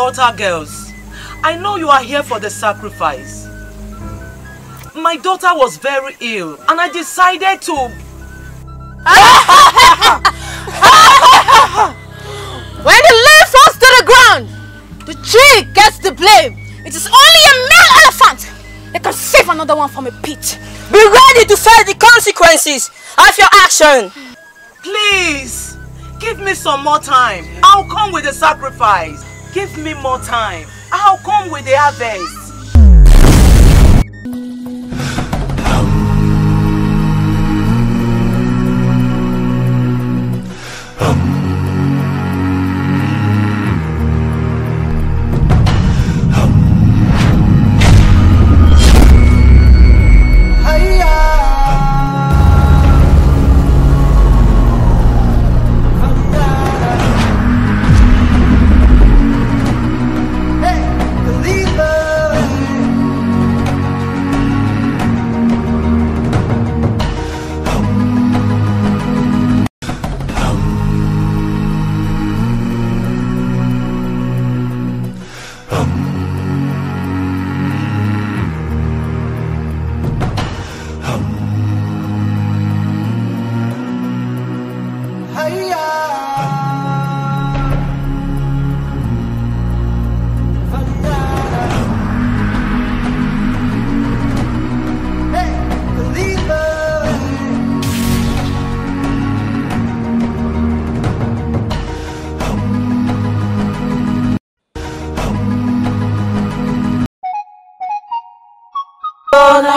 Altar girls, I know you are here for the sacrifice. My daughter was very ill and I decided to... when the leaf falls to the ground, the tree gets the blame. It is only a male elephant that can save another one from a pit. Be ready to face the consequences of your action. Please, give me some more time. I'll come with the sacrifice. Give me more time. I'll come with the harvest.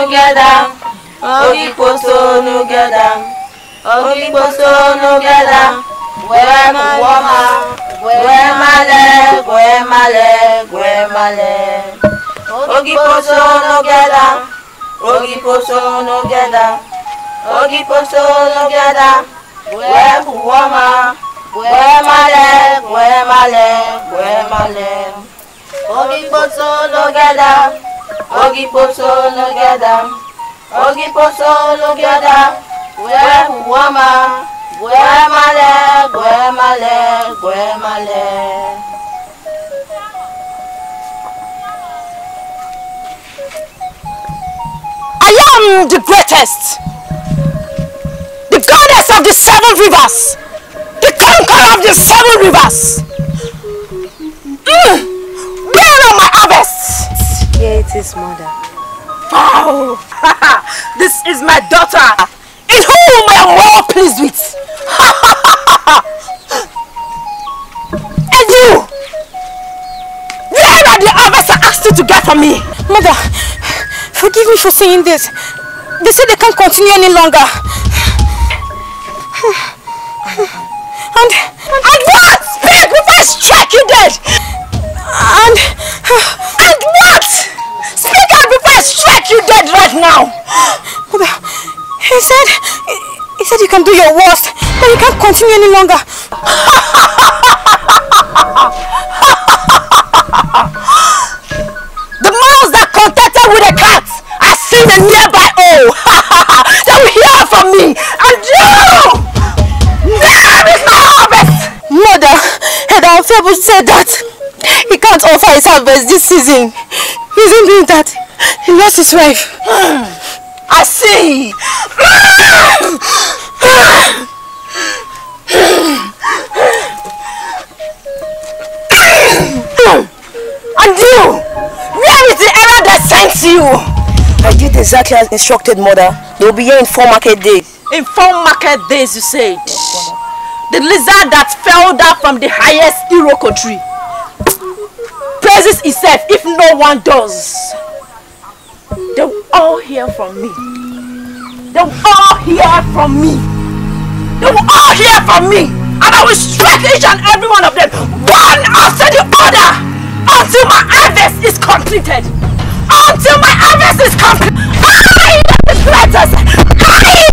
nugeda, ogi poso nugeda, ogi poso nugeda, gwema gwema, gwemale, gwemale, gwemale. Ogi poso nugeda, ogi poso nugeda, ogi poso nugeda, gwema gwema, gwemale, gwemale, gwemale. Ogi poso nugeda together, Ogiposo together, Gwe wama, Gwe male, Gwe male, Gwe male. I am the greatest, the goddess of the seven rivers, the conqueror of the seven rivers. Mm. Is, mother. Wow! Oh, this is my daughter, in whom I am well pleased with. and you! Where are the harvests I asked you to get from me? Mother, forgive me for saying this. They say they can't continue any longer. And, and what? Speak before I strike you dead! And, now! Mother, he said, he said you can do your worst, but you can't continue any longer. the mouse that contacted with a cat has seen a nearby oh, hole. they will hear from me. And you! There is no harvest! Mother, Head Alfebu said that he can't offer his harvest this season. Reason being that he lost his wife. I see. and you! Where is the error that sent you? I did exactly as instructed, mother. They will be here in four market days. In four market days, you said? The lizard that fell down from the highest Iroko tree praises itself if no one does. They will all hear from me. They will all hear from me. They will all hear from me. And I will strike each and every one of them, one after the other, until my harvest is completed. Until my harvest is complete. I am the greatest. I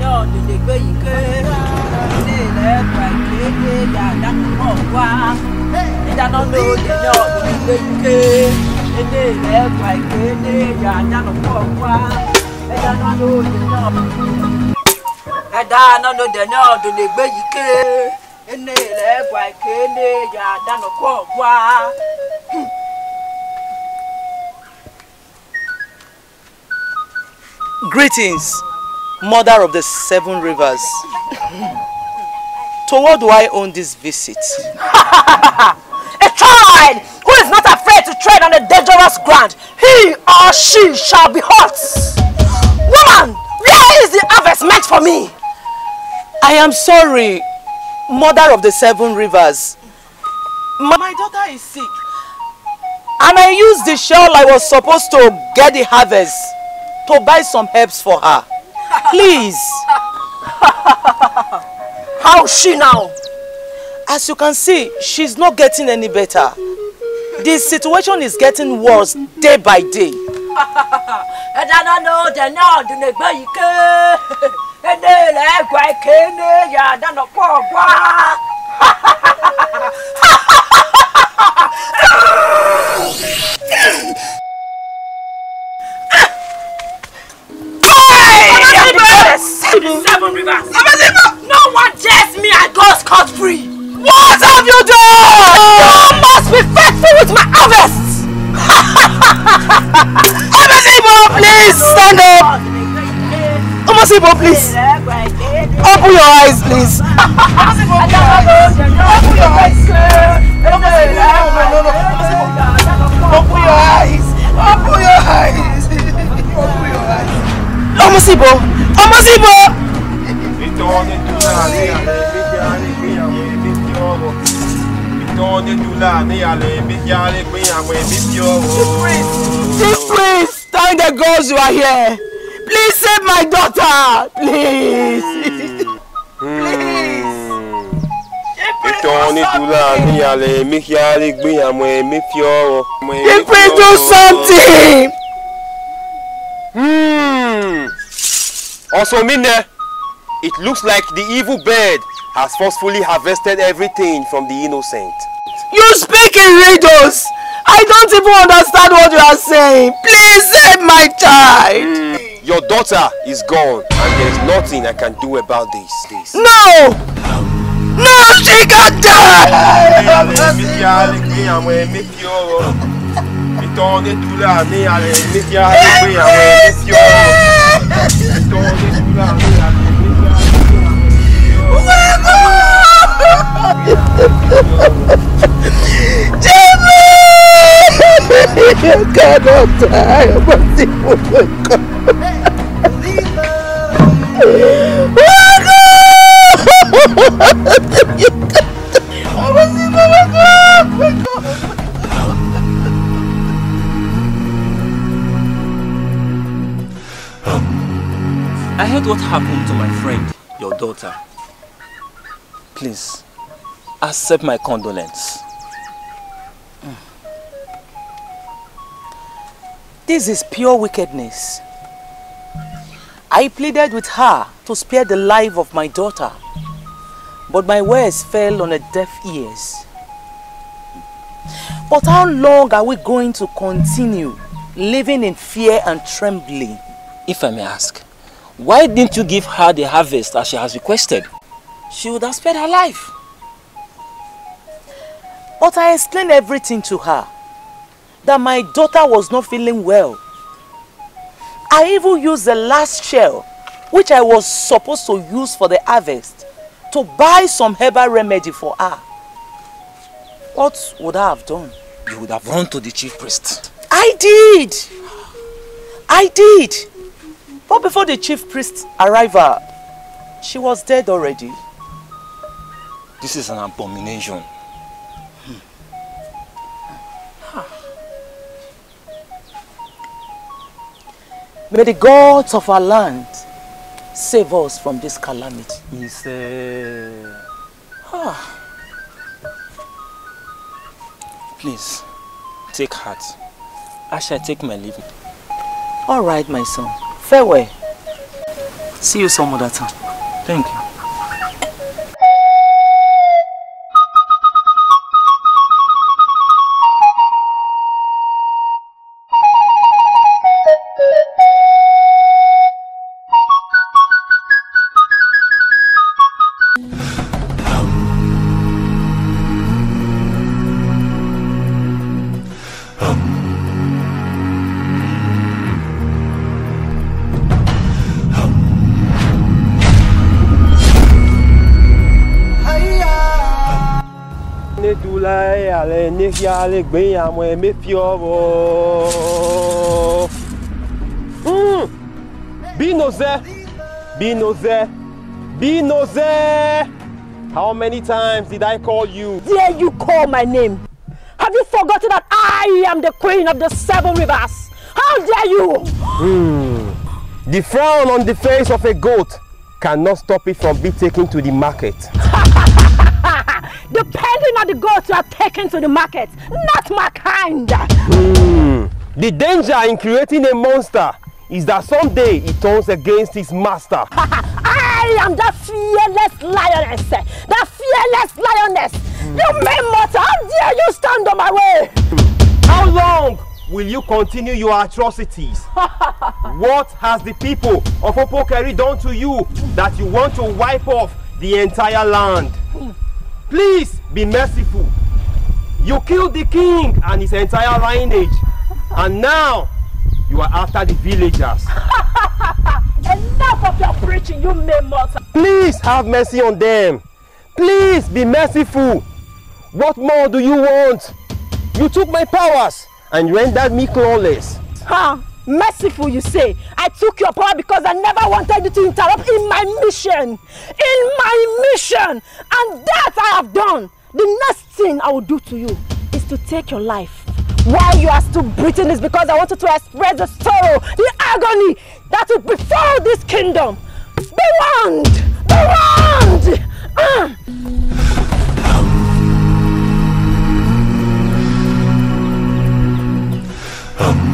náà lèlè gbé yìí ké. Ilé ìlẹ́kùn àìkéde yàrá mọ̀ wá. Ìdáná lòlè náà lèlè gbé yìí ké. Ilé ìlẹ́kùn àìkéde yàrá mọ̀ wá. Ìdáná lòlè náà ẹ̀dáná lòlè náà lèlè gbé yìí ké. Ilé ìlẹ́kùn àìkéde yàrá mọ̀ wá. Greetings. Mother of the seven rivers. to what do I own this visit? A child who is not afraid to tread on the dangerous ground, he or she shall be hurt. Woman, where is the harvest meant for me? I am sorry, mother of the seven rivers. My, my daughter is sick. And I used the shell I was supposed to get the harvest to buy some herbs for her. Please. How she now? As you can see, she's not getting any better. The situation is getting worse day by day. ẹ̀dá náà ló dẹ̀ ní ọ̀dùn lè gbé yìí ké ẹ̀dá ilẹ̀ ẹ̀gbà ké ní yàrá náà pọ̀ wá. Seven rivers. No one dares me, I go scot free. What have you done? You must be faithful with my harvest. Omasibo, please stand up. Omasibo, please. Open your eyes, please. Open your eyes. Open your eyes. Open your eyes. Open your eyes. Open your eyes. Omasibo. Omasibo. Ìtọ́ni dúlà ní àlẹ́ ìgbéyàwó èmi fi ọ̀rọ̀. Ìtọ́ni dúlà ní àlẹ́ ìgbéyàwó èmi fi ọ̀rọ̀. Chief priest, thank the gods you are here. Please save my daughter. Please. Ìtọ́ni dúlà ní àlẹ́ ìgbéyàwó èmi fi ọ̀rọ̀. Chief priest, do something. Hmm. Also, Mine, it looks like the evil bird has forcefully harvested everything from the innocent. You speak in riddles. I don't even understand what you are saying. Please save my child. Your daughter is gone, and there is nothing I can do about this. this. No. No, she can die. Ìtọ́ni dúlà ní àlẹ́ ìgbéyàwó èmi fi ọ̀rọ̀. Heard what happened to my friend, your daughter. Please, accept my condolence. Hmm. This is pure wickedness. I pleaded with her to spare the life of my daughter, but my words fell on a deaf ears. But how long are we going to continue living in fear and trembling? If I may ask, why didn't you give her the harvest as she has requested? She would have spared her life. But I explained everything to her. That my daughter was not feeling well. I even used the last shell, which I was supposed to use for the harvest, to buy some herbal remedy for her. What would I have done? You would have run to the chief priest. I did! I did! But before the chief priest's arrival, she was dead already. This is an abomination. May the gods of our land save us from this calamity. Ise. Ah. Please, take heart. I shall take my leave. All right, my son. Farewell. See you some other time. Thank you. Ale ne ya ale gbe ya mo e me fi oro. Mm. Binoze. Binoze. Binoze. How many times did I call you? Dare you call my name? Have you forgotten that I am the queen of the seven rivers? How dare you? The frown on the face of a goat cannot stop it from being taken to the market. Depending on the goats you are taken to the market, not my kind. Hmm. The danger in creating a monster is that someday it turns against its master. I am that fearless lioness. The fearless lioness. Hmm. You mean mortal, how dare you stand on my way? Hmm. How long will you continue your atrocities? what has the people of Opokeri done to you that you want to wipe off the entire land? Please be merciful. You killed the king and his entire lineage, and now you are after the villagers. Enough of your preaching, you mean mortal. Please have mercy on them. Please be merciful. What more do you want? You took my powers and rendered me clawless. Huh? Merciful, you say. I took your power because I never wanted you to interrupt in my mission. In my mission. And that I have done. The next thing I will do to you is to take your life. While you are still breathing is because I wanted to express the sorrow, the agony that will befall this kingdom. Be warned! Be warned! Ah! Upa,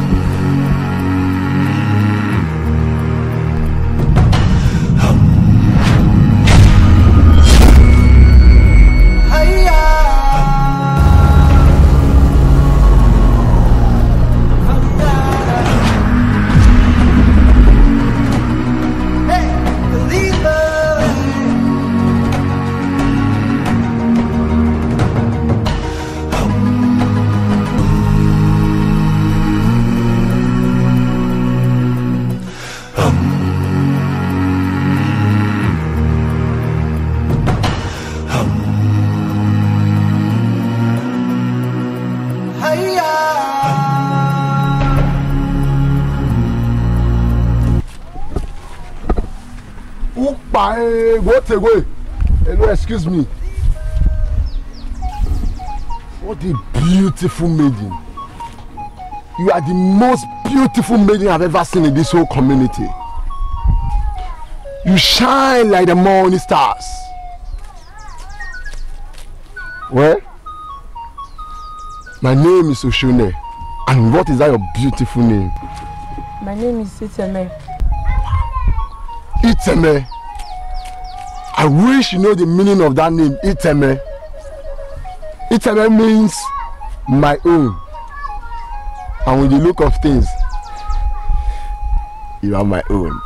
eh, what a way. Hello, excuse me. What a beautiful maiden. You are the most beautiful maiden I've ever seen in this whole community. You shine like the morning stars. Well, my name is Oshune. And what is that your beautiful name? My name is Iteme. Iteme. I wish you know the meaning of that name, Iteme. Iteme means my own. And with the look of things, you are my own.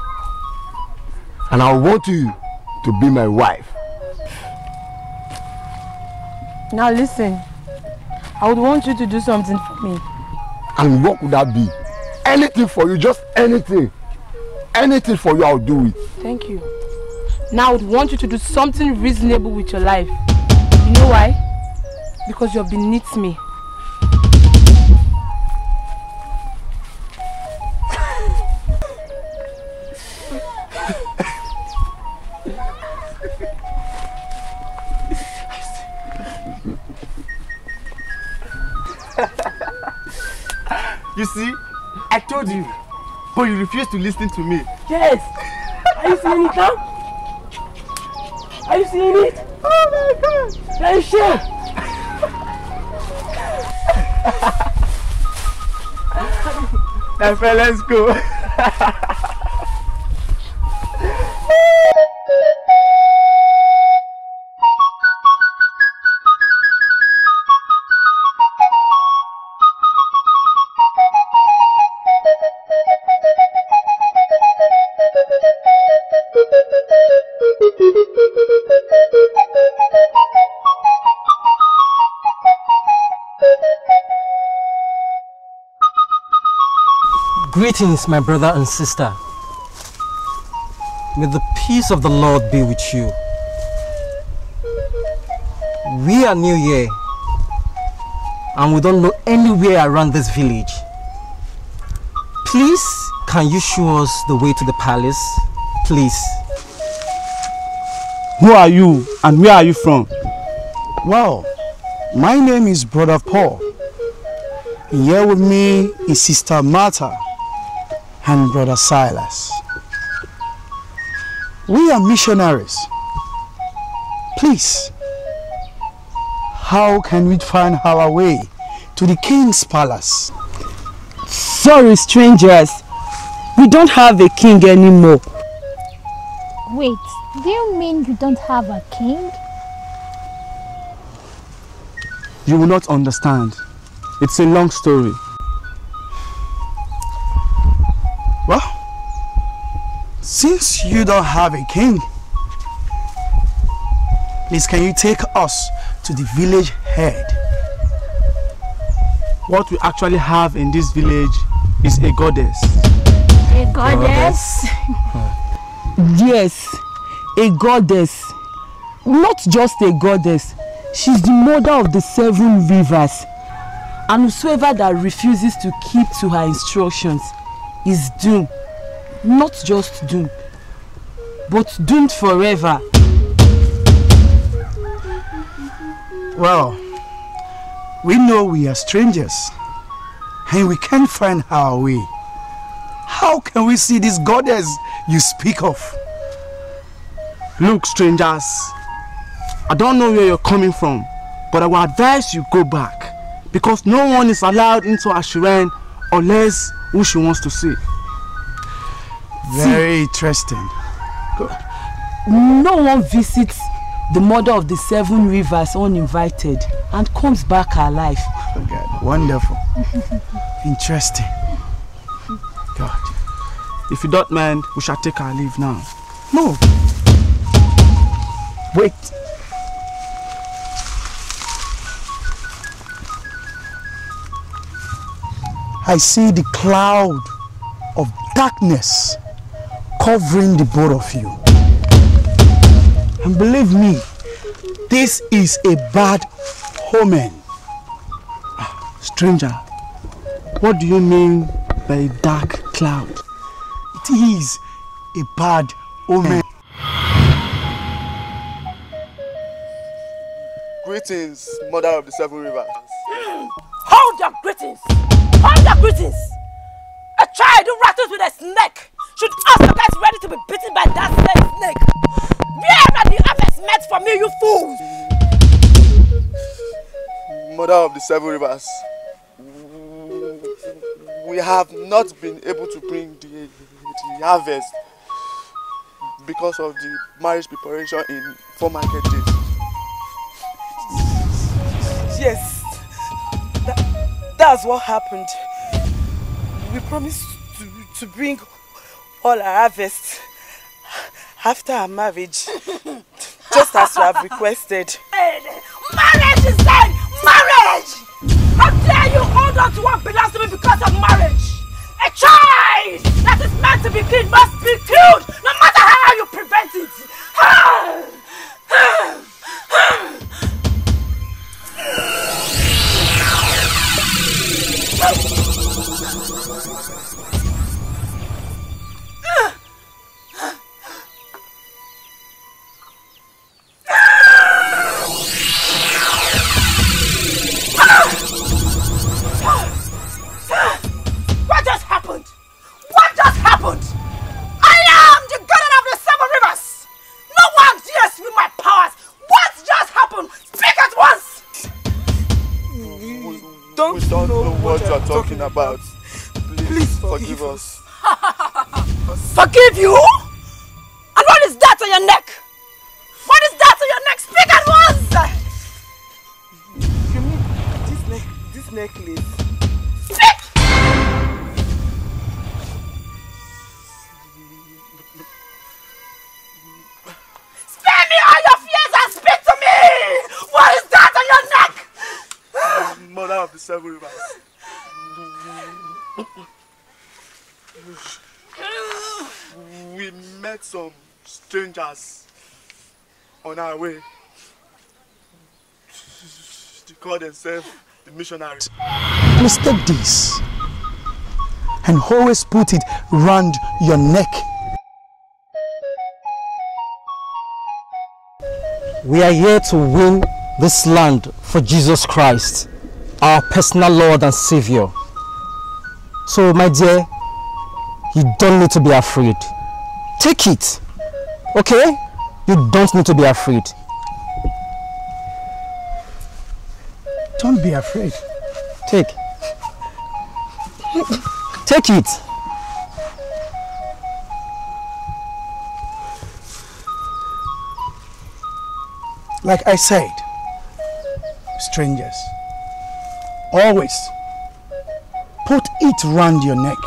And I want you to be my wife. Now listen, I would want you to do something for me. And what would that be? Anything for you, just anything. Anything for you, I'll do it. Thank you. Now I would want you to do something reasonable with your life. You know why? Because you're beneath me. You see, I told you. but you refused to listen to me. Yes. Are you seeing it now? You seeing it? Oh my god! Sure? My friend, let's go. Greetings, my brother and sister. May the peace of the Lord be with you. We are new here and we don't know anywhere around this village. Please, can you show us the way to the palace? Please. Who are you and where are you from? Well, my name is Brother Paul. Here with me is Sister Martha and Brother Silas. We are missionaries. Please, how can we find our way to the king's palace? Sorry, strangers. We don't have a king anymore. Wait, do you mean you don't have a king? You will not understand. It's a long story. Since you don't have a king, please can you take us to the village head? What we actually have in this village is a goddess. A goddess? Yes, a goddess. Not just a goddess. She's the mother of the seven rivers. And whosoever that refuses to keep to her instructions is doomed. Not just doomed, but doomed forever. Well, we know we are strangers and we can't find our way. How can we see this goddess you speak of? Look, strangers, I don't know where you're coming from, but I will advise you go back because no one is allowed into Ashuren unless who she wants to see. Very interesting. No one visits the mother of the seven rivers uninvited and comes back alive. Oh God, wonderful. Interesting. God. If you don't mind, we shall take our leave now. No. Wait. I see the cloud of darkness covering the both of you. And believe me, this is a bad omen. Ah, Stranger, what do you mean by a dark cloud? It is a bad omen. Greetings, mother of the seven rivers. Hold your greetings! Hold your greetings! A child who rattles with a snake should get ready to be bitten by that same snake. Where are the harvest meant for me, you fools? Mother of the seven rivers. We have not been able to bring the, the harvest because of the marriage preparation in four market days. Yes, that, that's what happened. We promised to, to bring all our harvest after our marriage, just as you have requested. Marriage is dead! Marriage! How dare you hold on to what belongs to me because of marriage? A child that is meant to be killed must be killed, no matter how you prevent it. What talking about. Please, forgive us. Forgive you? Our way. They call themselves the missionaries. Please take this and always put it round your neck. We are here to win this land for Jesus Christ, our personal Lord and Savior. So, my dear, you don't need to be afraid. Take it, okay? You don't need to be afraid. Don't be afraid. Take. Take it. Like I said, strangers, always put it round your neck.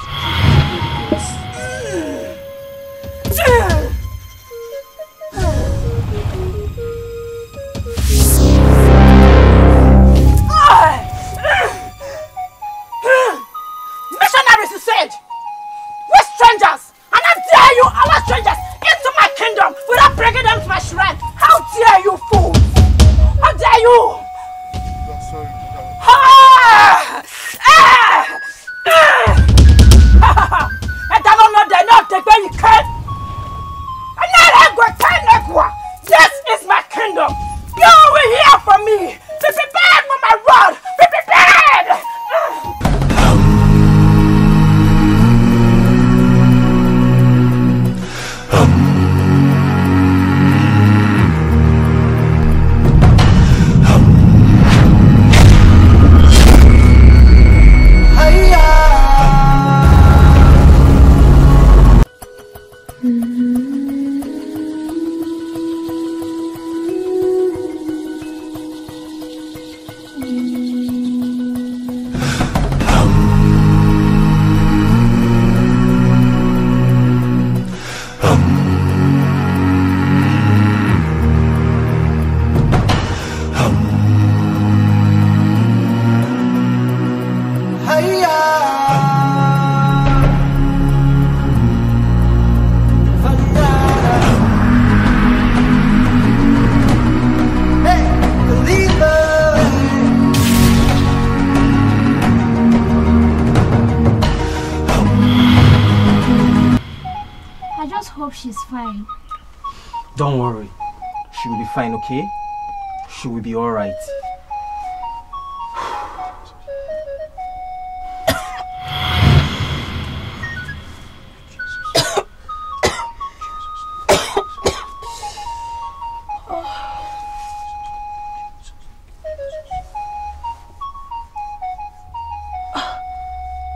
She's fine. Don't worry. She will be fine, okay? She will be alright.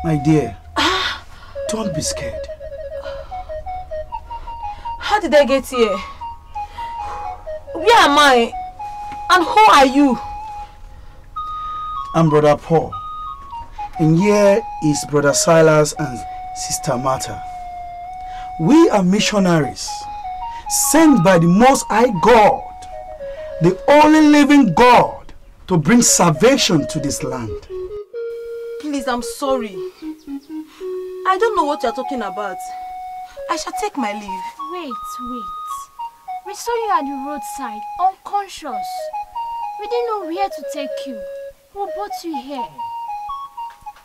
My dear, don't be scared. Did I get here? Where am I? And who are you? I'm Brother Paul. And here is Brother Silas and Sister Martha. We are missionaries sent by the Most High God, the only living God, to bring salvation to this land. Please, I'm sorry. I don't know what you're talking about. I shall take my leave. Wait, wait. We saw you at the roadside, unconscious. We didn't know where to take you. We brought you here.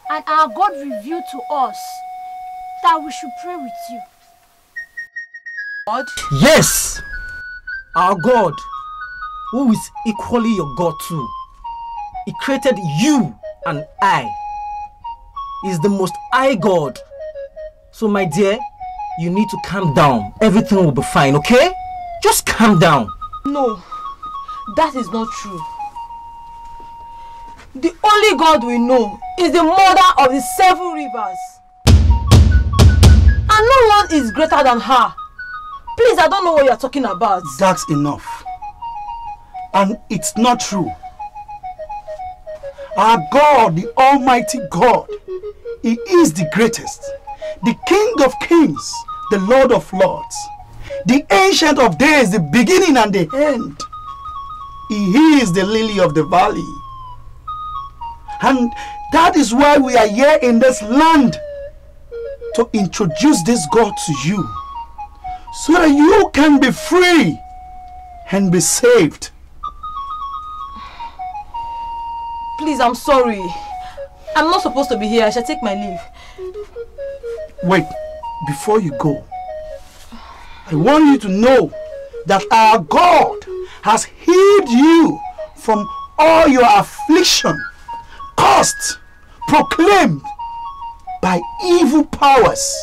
And our God revealed to us that we should pray with you. God? Yes! Our God, who is equally your God too. He created you and I. He Is the most high God. So my dear, you need to calm down. Everything will be fine, okay? Just calm down. No, that is not true. The only God we know is the mother of the seven rivers. And no one is greater than her. Please, I don't know what you're talking about. That's enough. And it's not true. Our God, the Almighty God, He is the greatest, the King of kings, the Lord of lords, the Ancient of days, the beginning and the end. He is the lily of the valley. And that is why we are here in this land to introduce this God to you so that you can be free and be saved. Please, I'm sorry. I'm not supposed to be here. I shall take my leave. Wait, before you go, I want you to know that our God has healed you from all your affliction caused, proclaimed by evil powers.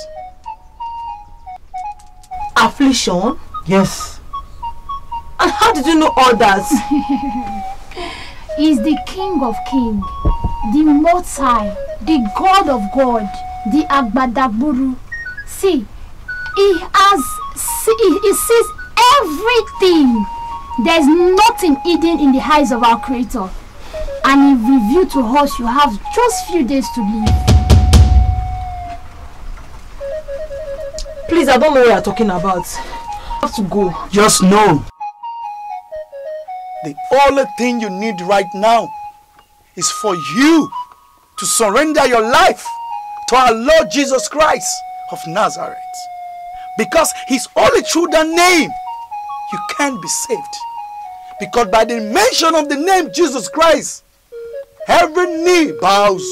Affliction? Yes. And how did you know all that? He's the King of Kings, the Most High, the God of God, the Agbadagburu. See, he has, see, he sees everything. There's nothing hidden in the eyes of our Creator. And he revealed to us you have just few days to live. Please, I don't know what you're talking about. I have to go. Just know the only thing you need right now is for you to surrender your life to our Lord Jesus Christ of Nazareth. Because He's only through that name you can be saved. Because by the mention of the name Jesus Christ, every knee bows,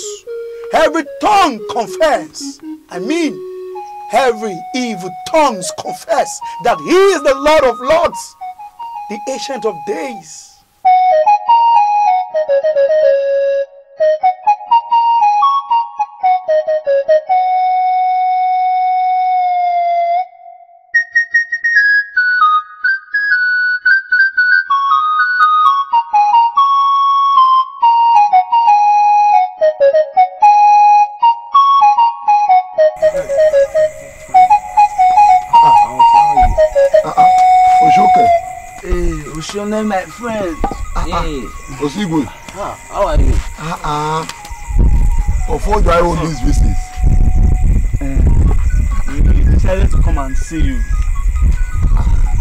every tongue confess. I mean, every evil tongues confess that He is the Lord of Lords, the Ancient of Days. Hey, Oshone, my friend. Hey. Osigwe. Ah, how are you? Uh-uh. Before you own this business. We decided to come and see you.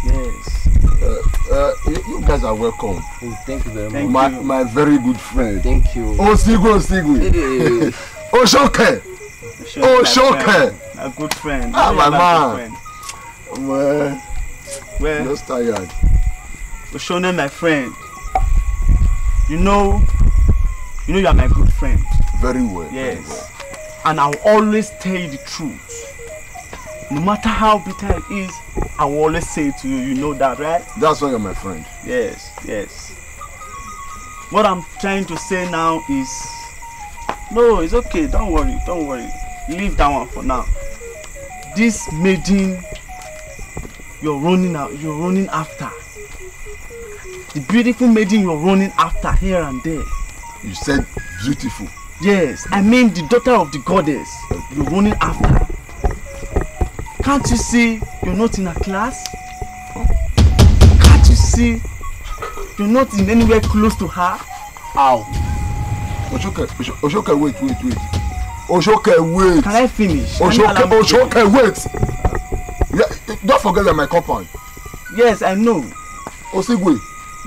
Yes. Uh, uh, you, guys are welcome. Oh, thank you very much. my, my very good friend. Thank you. Osigwe, Osigwe. Hey. Oshoke. Oshoke. A good friend. Ah, my man. friend. Well, Well, just tired. Oshone, my friend. You know, you know you are my good friend. Very well. Yes. And I'll always tell you the truth. No matter how bitter it is, I will always say it to you. You know that, right? That's why you're my friend. Yes, yes. What I'm trying to say now is no, it's okay. Don't worry, don't worry. Leave that one for now. This maiden you're running out, you're running after. The beautiful maiden you're running after here and there. You said beautiful. Yes, I mean the daughter of the goddess you're running after. Can't you see you're not in a class? Can't you see you're not in anywhere close to her? How? Oshoke, Osho- Oshoke, wait, wait, wait. Oshoke, wait. Can I finish? Oshoke, allow me to Oshoke, wait. Yeah, don't forget you're my compound. Yes, I know. Osigwe,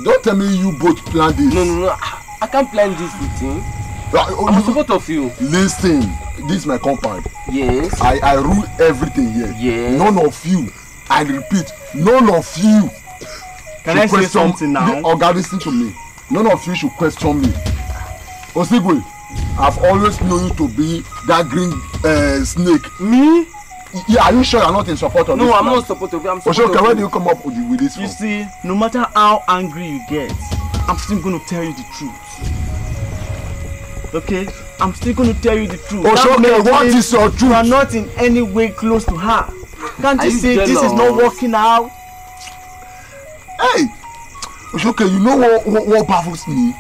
don't tell me you both planned this. No, no, no. I, I can't plan this with him. I'm support of you. Listen, this is my compound. Yes. I, I rule everything here. Yes. None of you, I repeat, none of you. Can I say something now? Oga, listen to me. None of you should question me. Osigwe, I've always known you to be that green uh, snake. Me? Yeah, are you sure you're not in support of No, this I'm plan? not supportive. I'm Oshoke, supportive. where do you come up with, with this You from? see, no matter how angry you get, I'm still going to tell you the truth. Okay? I'm still going to tell you the truth. Oh, That sure, okay, maiden, what is your You are not in any way close to her. Can't you you see this is not working out? Hey! Oshoke, you know what, what, what baffles me?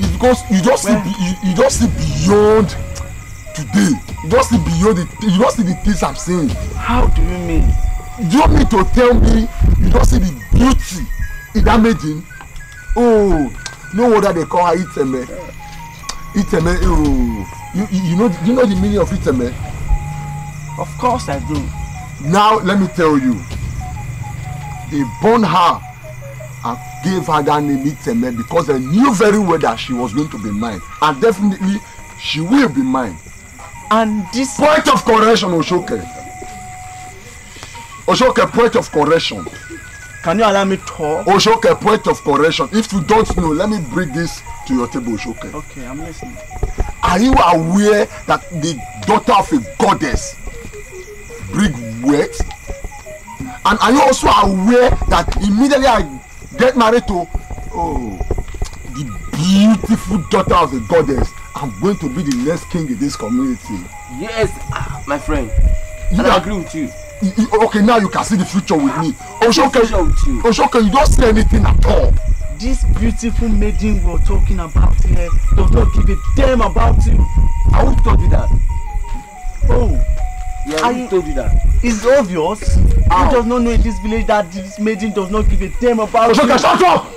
If because you just see you, you just see beyond today you just see beyond the you just see the things i'm saying. how do you mean. you want me to tell me you don see the beauty in that maiden oh no wonder they call her iteme iteme oh you you, you know you know the meaning of iteme. of course i do. now let me tell you they born her and gave her that name iteme because they knew very well that she was going to be mine and definitely she will be mine. And this. point of correction oshoke oshoke point of correction. can you allow me talk. oshoke point of correction if you don't know let me bring this to your table oshoke. okay i'm listening. are you aware that the daughter of a goddess bring wealth and are you also aware that immediately i get married to oh the beautiful daughter of a goddess i'm going to be the next king in this community. Yes, ah, my friend. You And I agree with you. Y- y- okay now you can see the future with me oshoke you. oshoke you don't see anything at all. this beautiful maiden we're talking about here does not give a damn about you. I who told you that? oh. Yeah, I- who told you that? it's obvious. you does not know in this village that this maiden does not give a damn about oshoke you. shut up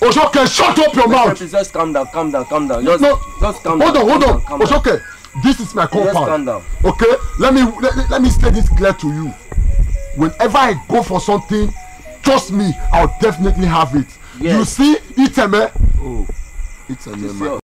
oshoke shut up your mouth. just calm down, calm down, calm down. Just, no just calm hold down. on hold on down, calm down. oshoke this is my Just calm compound down. okay let me let, let- me say this clear to you whenever i go for something trust me i'll definitely have it Yes. you see iteme Oh, iteme. My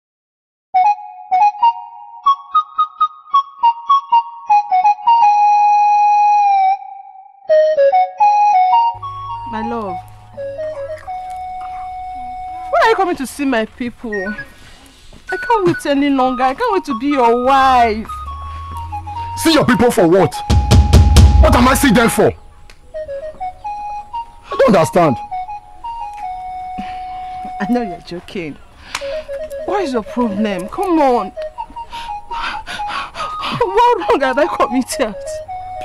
you coming to see my people? I can't wait any longer. I can't wait to be your wife. see your people for what what am i seeing them for i don't understand I know you're joking. What is your problem? Come on. What wrong have I committed?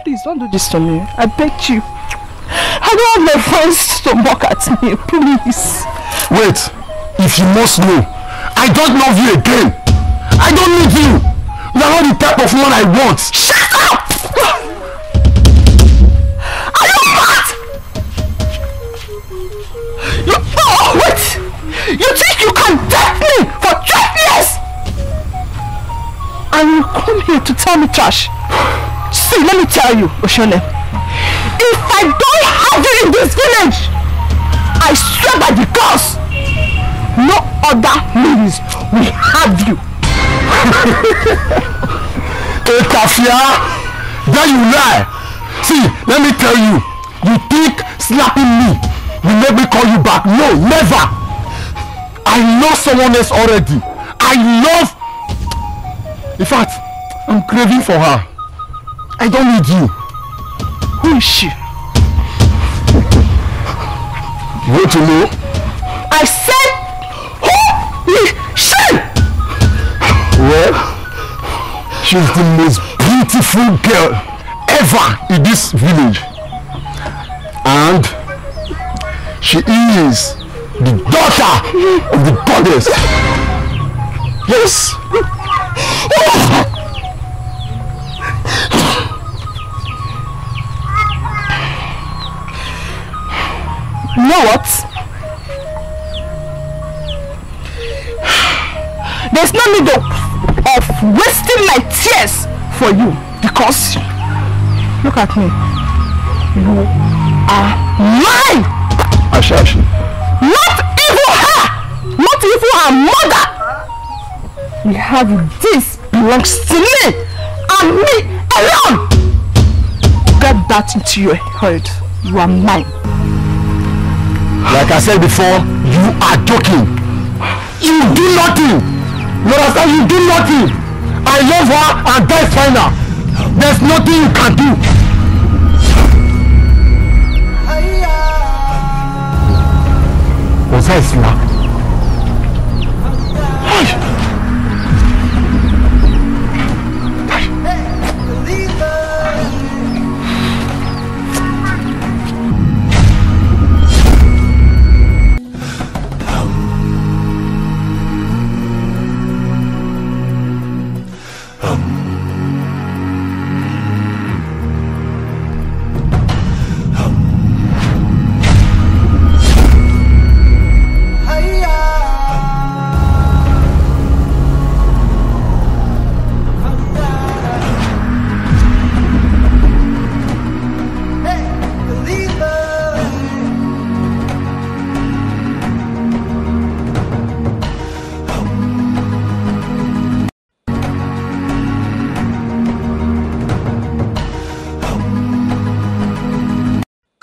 Please don't do this to me. I beg you. I don't have my friends to mock at me. Please. wait if you must know i don't love you again i don't need you you are not the type of man i want shut up Are you mad? You, oh, wait! You think you can deck me for 12 years? And you come here to tell me trash? See, let me tell you, Oshone. If I don't have you in this village, I swear by the gods, no other means we have you. Etafia, there you lie. See, let me tell you, you think slapping me will make me call you back? No, never. I know someone else already. I love. In fact, I'm craving for her. I don't need you. Who is she? You want to know? I said, Well, she's the most beautiful girl ever in this village. And she is the daughter of the goddess. Yes. You know what? There's no need wasting my tears for you because look at me. You are mine. Ashashi. Not even her. Not even her mother. We have this belongs to me and me alone. Get that into your head. You are mine. Like I said before, you are joking. You do nothing. You understand? You do nothing. I love her and that's final. There's nothing you can do. What's that, Sula? Hey!